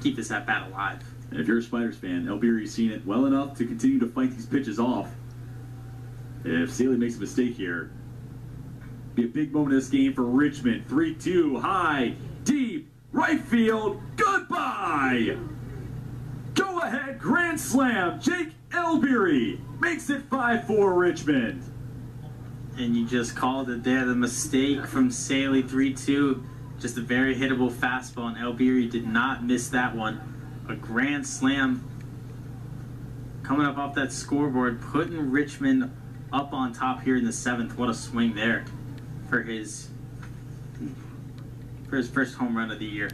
keep this at bat alive. And if you're a Spiders fan, Elberry's seen it well enough to continue to fight these pitches off. If Saley makes a mistake here, be a big moment in this game for Richmond. 3-2, high, deep, right field, goodbye! Go ahead, grand slam, Jake Elberry makes it 5-4 Richmond. And you just called it there. The mistake from Saley 3 2. Just a very hittable fastball, and Elberry did not miss that one. A grand slam coming up off that scoreboard, putting Richmond up on top here in the seventh. What a swing there for his for his first home run of the year.